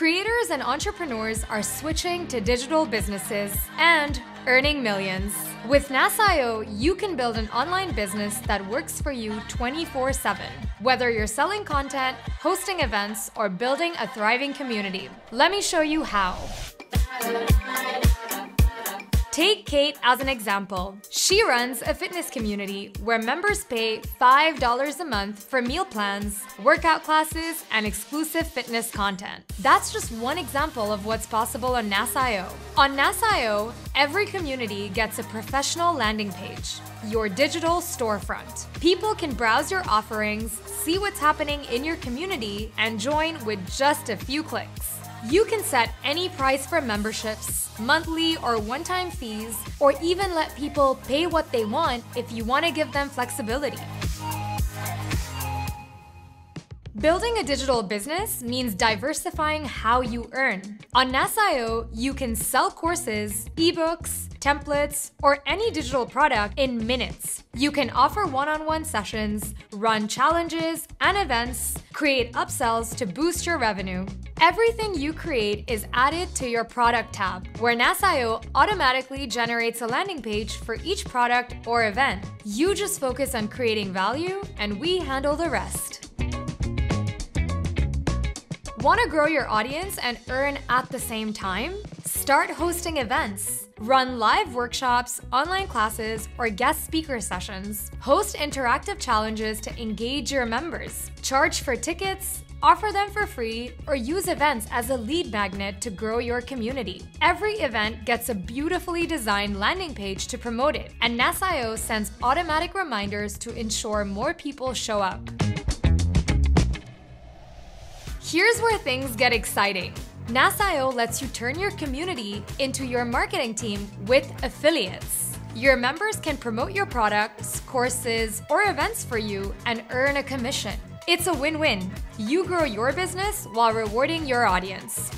Creators and entrepreneurs are switching to digital businesses and earning millions. With NAS.io, you can build an online business that works for you 24 7. Whether you're selling content, hosting events, or building a thriving community, let me show you how. Take Kate as an example. She runs a fitness community where members pay $5 a month for meal plans, workout classes, and exclusive fitness content. That's just one example of what's possible on NAS.io. On NAS.io, every community gets a professional landing page, your digital storefront. People can browse your offerings, see what's happening in your community, and join with just a few clicks. You can set any price for memberships, monthly or one time fees, or even let people pay what they want if you want to give them flexibility. Building a digital business means diversifying how you earn. On NAS.io, you can sell courses, ebooks, templates, or any digital product in minutes. You can offer one on one sessions, run challenges and events, create upsells to boost your revenue. Everything you create is added to your product tab, where NAS.io automatically generates a landing page for each product or event. You just focus on creating value, and we handle the rest. Want to grow your audience and earn at the same time? Start hosting events. Run live workshops, online classes, or guest speaker sessions. Host interactive challenges to engage your members. Charge for tickets, offer them for free, or use events as a lead magnet to grow your community. Every event gets a beautifully designed landing page to promote it, and NAS.io sends automatic reminders to ensure more people show up. Here's where things get exciting. NAS.io lets you turn your community into your marketing team with affiliates. Your members can promote your products, courses, or events for you and earn a commission. It's a win win. You grow your business while rewarding your audience.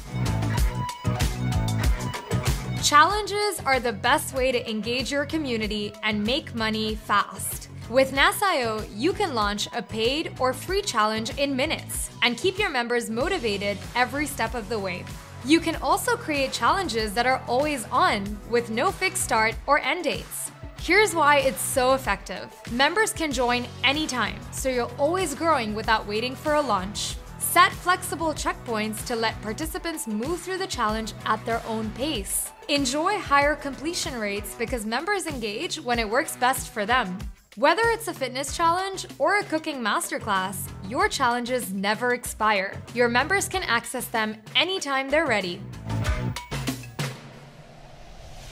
Challenges are the best way to engage your community and make money fast. With NAS.io, you can launch a paid or free challenge in minutes and keep your members motivated every step of the way. You can also create challenges that are always on with no fixed start or end dates. Here's why it's so effective. Members can join anytime, so you're always growing without waiting for a launch. Set flexible checkpoints to let participants move through the challenge at their own pace. Enjoy higher completion rates because members engage when it works best for them. Whether it's a fitness challenge or a cooking masterclass, your challenges never expire. Your members can access them anytime they're ready.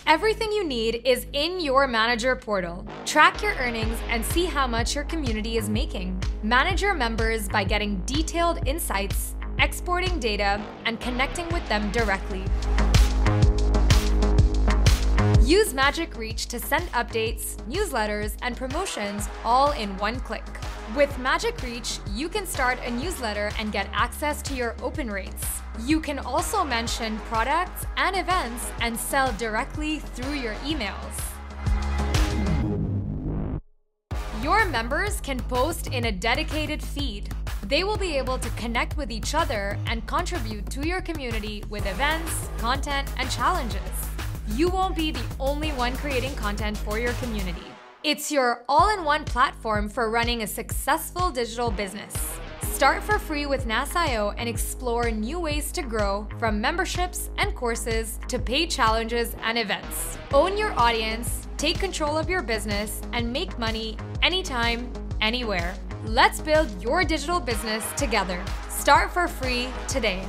Everything you need is in your manager portal. Track your earnings and see how much your community is making. Manage your members by getting detailed insights, exporting data, and connecting with them directly. Use Magic Reach to send updates, newsletters, and promotions all in one click. With Magic Reach, you can start a newsletter and get access to your open rates. You can also mention products and events and sell directly through your emails. Your members can post in a dedicated feed. They will be able to connect with each other and contribute to your community with events, content, and challenges you won't be the only one creating content for your community. It's your all in one platform for running a successful digital business. Start for free with NAS.io and explore new ways to grow from memberships and courses to paid challenges and events. Own your audience, take control of your business, and make money anytime, anywhere. Let's build your digital business together. Start for free today.